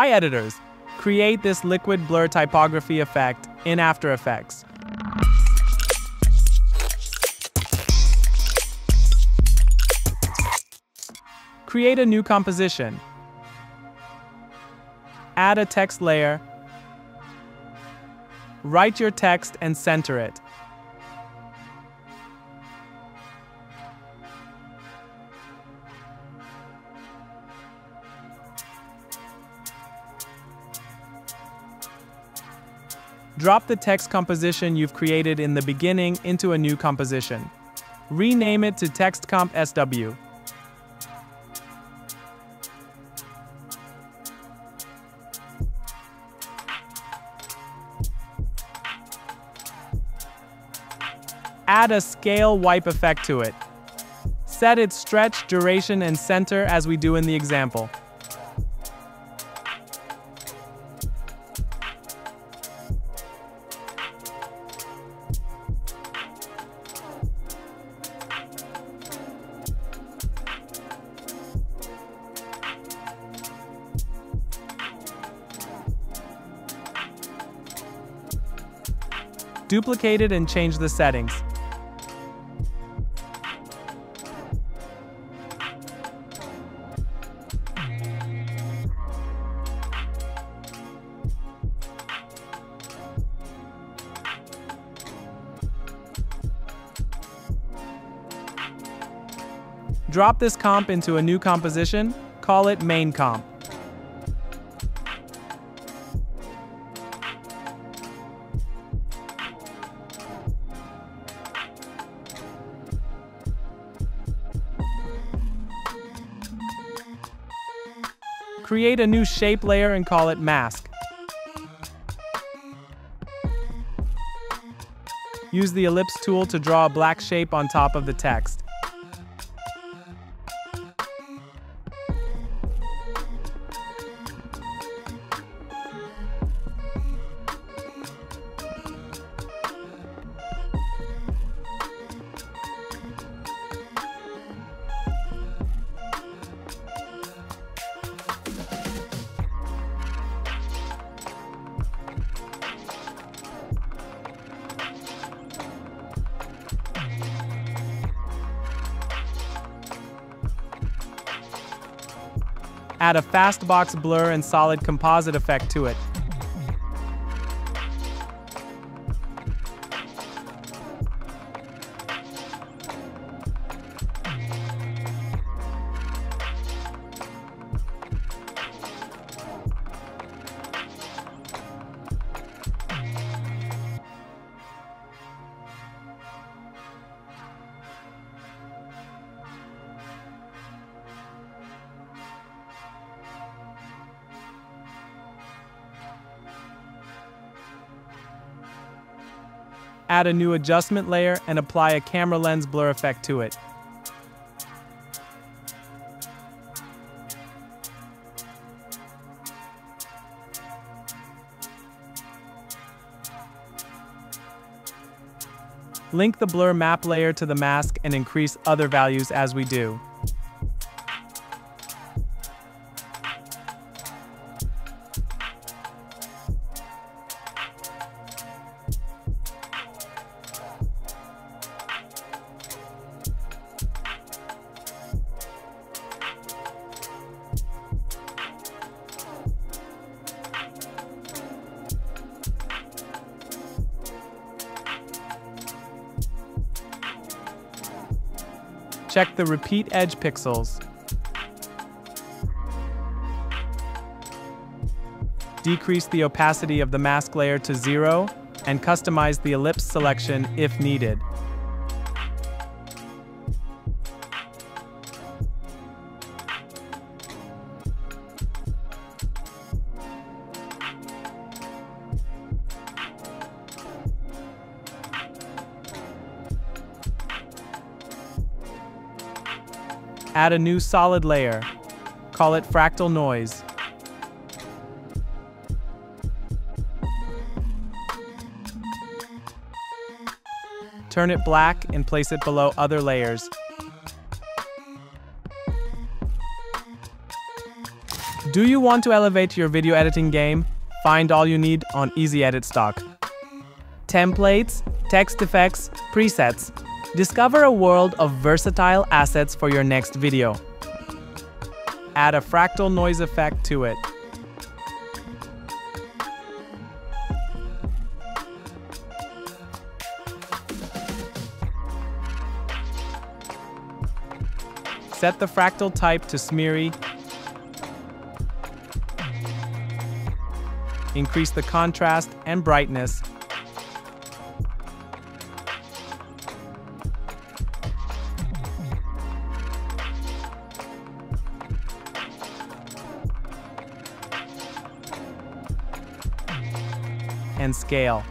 Hi editors! Create this liquid blur typography effect in After Effects. Create a new composition. Add a text layer. Write your text and center it. Drop the text composition you've created in the beginning into a new composition. Rename it to TextComp SW. Add a scale wipe effect to it. Set its stretch, duration, and center as we do in the example. Duplicate it and change the settings. Drop this comp into a new composition, call it main comp. Create a new shape layer and call it mask. Use the ellipse tool to draw a black shape on top of the text. Add a fast box blur and solid composite effect to it. Add a new adjustment layer and apply a camera lens blur effect to it. Link the blur map layer to the mask and increase other values as we do. Check the repeat edge pixels. Decrease the opacity of the mask layer to zero and customize the ellipse selection if needed. Add a new solid layer. Call it fractal noise. Turn it black and place it below other layers. Do you want to elevate your video editing game? Find all you need on EasyEdit Stock. Templates, text effects, presets. Discover a world of versatile assets for your next video. Add a fractal noise effect to it. Set the fractal type to smeary. Increase the contrast and brightness. And scale.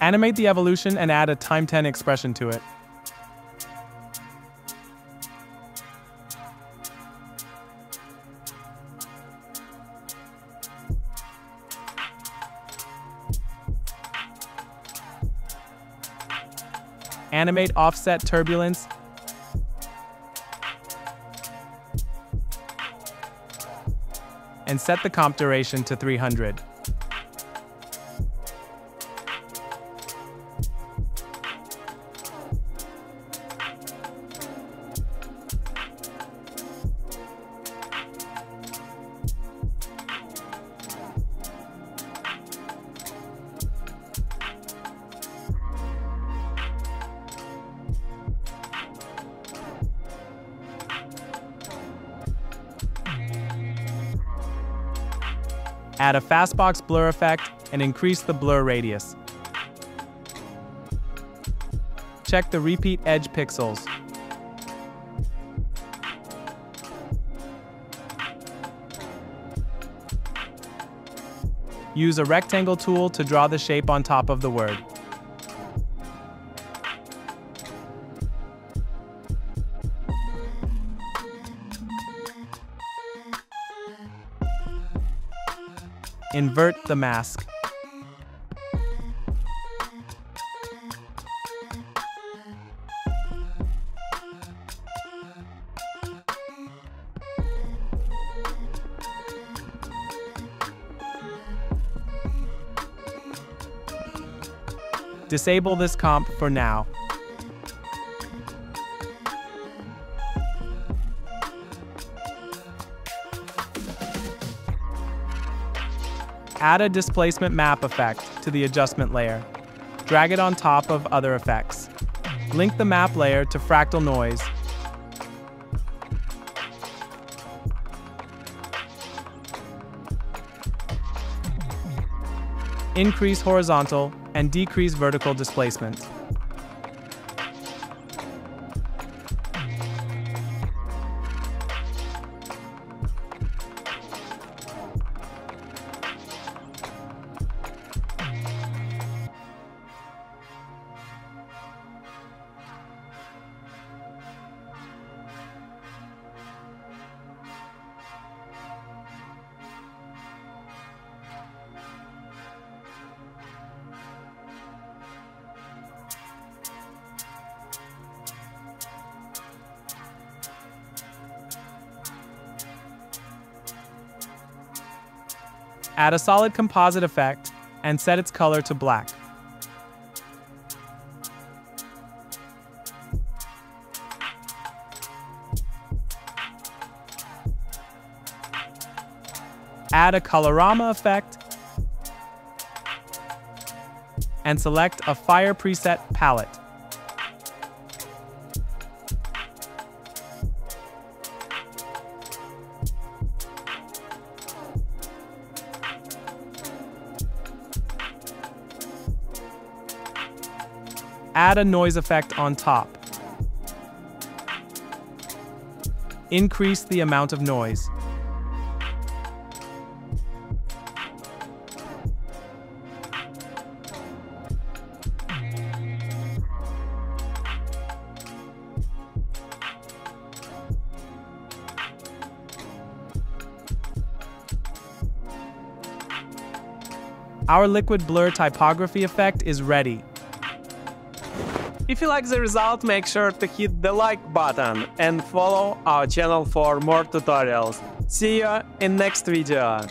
Animate the evolution and add a time 10 expression to it. Animate offset turbulence and set the comp duration to 300. Add a fast box blur effect and increase the blur radius. Check the repeat edge pixels. Use a rectangle tool to draw the shape on top of the word. Invert the mask. Disable this comp for now. Add a displacement map effect to the adjustment layer. Drag it on top of other effects. Link the map layer to fractal noise. Increase horizontal and decrease vertical displacement. Add a solid composite effect and set its color to black. Add a colorama effect and select a fire preset palette. add a noise effect on top. Increase the amount of noise. Our liquid blur typography effect is ready. If you like the result, make sure to hit the like button and follow our channel for more tutorials. See you in next video.